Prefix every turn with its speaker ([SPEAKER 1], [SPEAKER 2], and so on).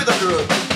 [SPEAKER 1] with the groove.